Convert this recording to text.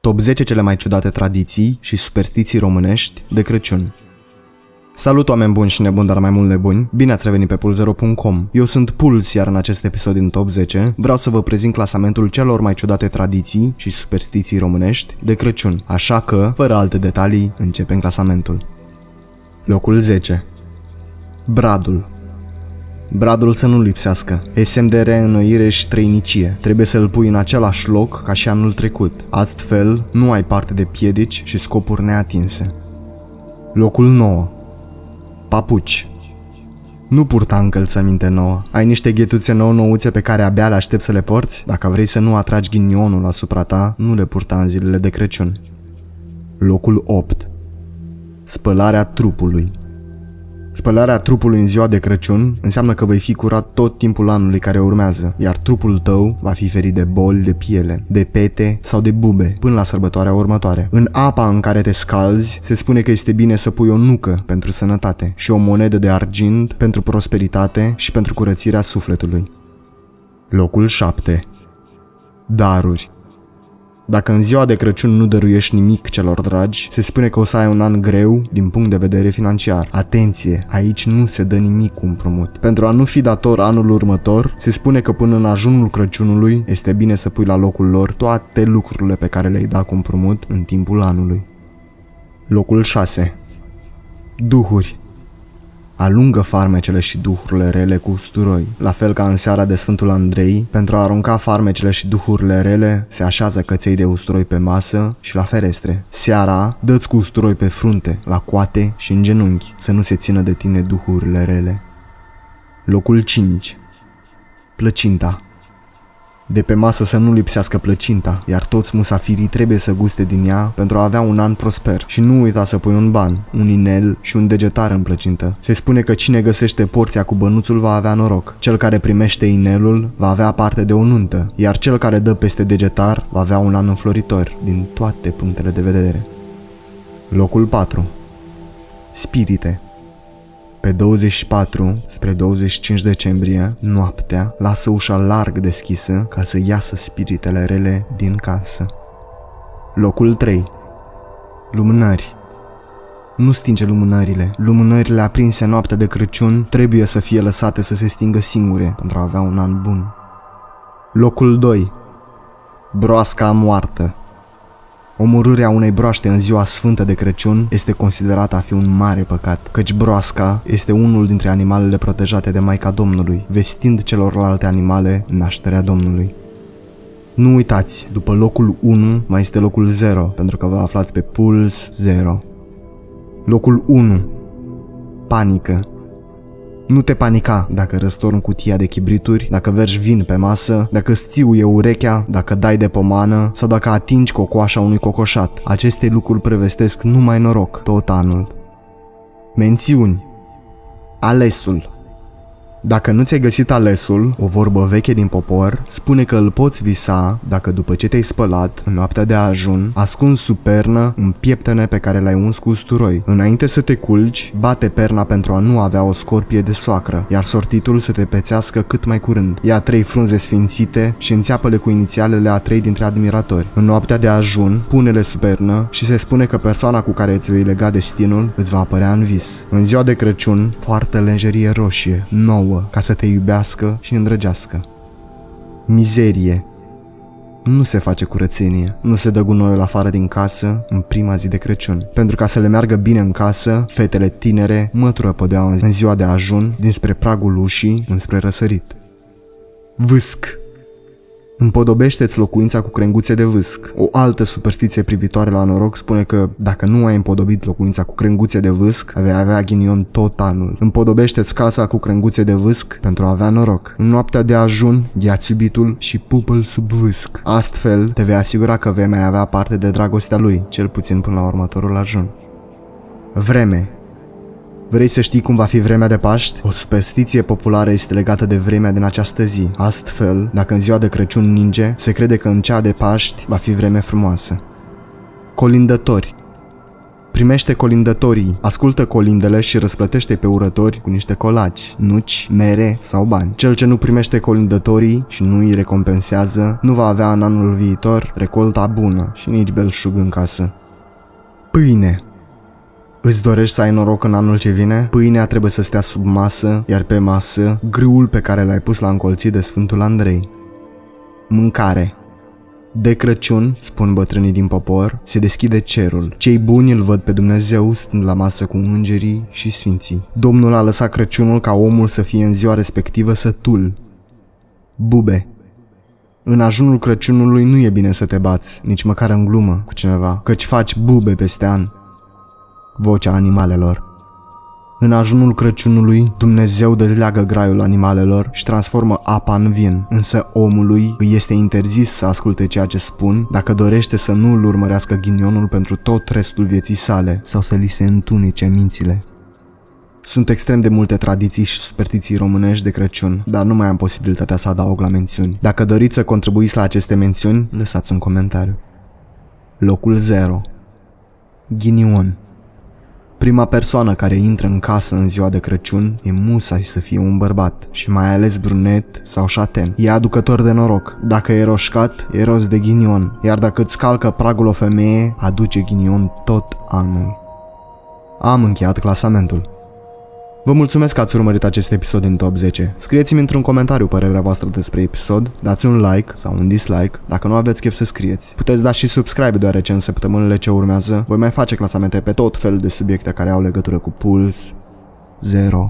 Top 10 cele mai ciudate tradiții și superstiții românești de Crăciun. Salut oameni buni și nebuni, dar mai mult nebuni. Bine ați revenit pe pulzero.com. Eu sunt Puls, iar în acest episod din Top 10 vreau să vă prezint clasamentul celor mai ciudate tradiții și superstiții românești de Crăciun. Așa că, fără alte detalii, începem clasamentul. Locul 10. Bradul. Bradul să nu lipsească. E semn de reînnoire și trăinicie. Trebuie să-l pui în același loc ca și anul trecut. Astfel, nu ai parte de piedici și scopuri neatinse. Locul 9. Papuci. Nu purta încălțăminte nouă. Ai niște ghetuțe nou nouțe pe care abia le aștept să le porți? Dacă vrei să nu atragi ghinionul asupra ta, nu le purta în zilele de Crăciun. Locul 8. Spălarea trupului. Spălarea trupului în ziua de Crăciun înseamnă că vei fi curat tot timpul anului care urmează, iar trupul tău va fi ferit de boli de piele, de pete sau de bube până la sărbătoarea următoare. În apa în care te scalzi se spune că este bine să pui o nucă pentru sănătate și o monedă de argint pentru prosperitate și pentru curățirea sufletului. Locul 7. Daruri dacă în ziua de Crăciun nu dăruiești nimic celor dragi, se spune că o să ai un an greu din punct de vedere financiar. Atenție, aici nu se dă nimic cu împrumut. Pentru a nu fi dator anul următor, se spune că până în ajunul Crăciunului este bine să pui la locul lor toate lucrurile pe care le-ai dat cu împrumut în timpul anului. Locul 6. Duhuri alungă farmecele și duhurile rele cu usturoi. La fel ca în seara de Sfântul Andrei, pentru a arunca farmecele și duhurile rele, se așează căței de usturoi pe masă și la ferestre. Seara, dă-ți cu usturoi pe frunte, la coate și în genunchi, să nu se țină de tine duhurile rele. Locul 5 Plăcinta de pe masă să nu lipsească plăcinta, iar toți musafirii trebuie să guste din ea pentru a avea un an prosper. Și nu uita să pui un ban, un inel și un degetar în plăcintă. Se spune că cine găsește porția cu bănuțul va avea noroc. Cel care primește inelul va avea parte de o nuntă, iar cel care dă peste degetar va avea un an înfloritor, din toate punctele de vedere. Locul 4 Spirite pe 24 spre 25 decembrie, noaptea, lasă ușa larg deschisă ca să iasă spiritele rele din casă. Locul 3 Lumânări nu stinge lumânările. Lumânările aprinse noaptea de Crăciun trebuie să fie lăsate să se stingă singure pentru a avea un an bun. Locul 2 Broasca moartă Omorârea unei broaște în ziua sfântă de Crăciun este considerată a fi un mare păcat, căci broasca este unul dintre animalele protejate de Maica Domnului, vestind celorlalte animale nașterea Domnului. Nu uitați, după locul 1 mai este locul 0, pentru că vă aflați pe puls 0. Locul 1. Panică. Nu te panica dacă răstorni cutia de chibrituri, dacă vergi vin pe masă, dacă stiuie urechea, dacă dai de pomană sau dacă atingi cocoașa unui cocoșat. Aceste lucruri prevestesc numai noroc tot anul. Mențiuni Alesul dacă nu ți-ai găsit alesul, o vorbă veche din popor, spune că îl poți visa dacă după ce te-ai spălat, în noaptea de ajun, ascunzi sub pernă un pieptene pe care l-ai uns cu usturoi. Înainte să te culci, bate perna pentru a nu avea o scorpie de soacră, iar sortitul să te pețească cât mai curând. Ia trei frunze sfințite și înțeapă-le cu inițialele a trei dintre admiratori. În noaptea de ajun, pune-le sub pernă și se spune că persoana cu care îți vei lega destinul îți va apărea în vis. În ziua de Crăciun, poartă lenjerie roșie, nouă, nouă ca să te iubească și îndrăgească. Mizerie nu se face curățenie, nu se dă gunoiul afară din casă în prima zi de Crăciun. Pentru ca să le meargă bine în casă, fetele tinere mătură podeaua în ziua de ajun dinspre pragul ușii înspre răsărit. Vâsc Împodobește-ți locuința cu crenguțe de vâsc. O altă superstiție privitoare la noroc spune că dacă nu ai împodobit locuința cu crenguțe de vâsc, vei avea ghinion tot anul. Împodobește-ți casa cu crenguțe de vâsc pentru a avea noroc. În noaptea de ajun, ia-ți iubitul și pupă-l sub vâsc. Astfel, te vei asigura că vei mai avea parte de dragostea lui, cel puțin până la următorul ajun. Vreme Vrei să știi cum va fi vremea de Paști? O superstiție populară este legată de vremea din această zi. Astfel, dacă în ziua de Crăciun ninge, se crede că în cea de Paști va fi vreme frumoasă. Colindători Primește colindătorii, ascultă colindele și răsplătește pe urători cu niște colaci, nuci, mere sau bani. Cel ce nu primește colindătorii și nu îi recompensează, nu va avea în anul viitor recolta bună și nici belșug în casă. Pâine Îți dorești să ai noroc în anul ce vine? Pâinea trebuie să stea sub masă, iar pe masă, grâul pe care l-ai pus la încolțit de Sfântul Andrei. Mâncare de Crăciun, spun bătrânii din popor, se deschide cerul. Cei buni îl văd pe Dumnezeu stând la masă cu îngerii și sfinții. Domnul a lăsat Crăciunul ca omul să fie în ziua respectivă sătul. Bube în ajunul Crăciunului nu e bine să te bați, nici măcar în glumă cu cineva, căci faci bube peste an. Vocea animalelor în ajunul Crăciunului, Dumnezeu dezleagă graiul animalelor și transformă apa în vin, însă omului îi este interzis să asculte ceea ce spun dacă dorește să nu îl urmărească ghinionul pentru tot restul vieții sale sau să li se întunice mințile. Sunt extrem de multe tradiții și superstiții românești de Crăciun, dar nu mai am posibilitatea să adaug la mențiuni. Dacă doriți să contribuiți la aceste mențiuni, lăsați un comentariu. Locul 0 Ghinion Prima persoană care intră în casă în ziua de Crăciun e musai să fie un bărbat și mai ales brunet sau șaten. E aducător de noroc. Dacă e roșcat, e roz de ghinion, iar dacă îți calcă pragul o femeie, aduce ghinion tot anul. Am încheiat clasamentul. Vă mulțumesc că ați urmărit acest episod din Top 10. Scrieți-mi într-un comentariu părerea voastră despre episod, dați un like sau un dislike dacă nu aveți chef să scrieți. Puteți da și subscribe deoarece în săptămânile ce urmează voi mai face clasamente pe tot felul de subiecte care au legătură cu Puls 0.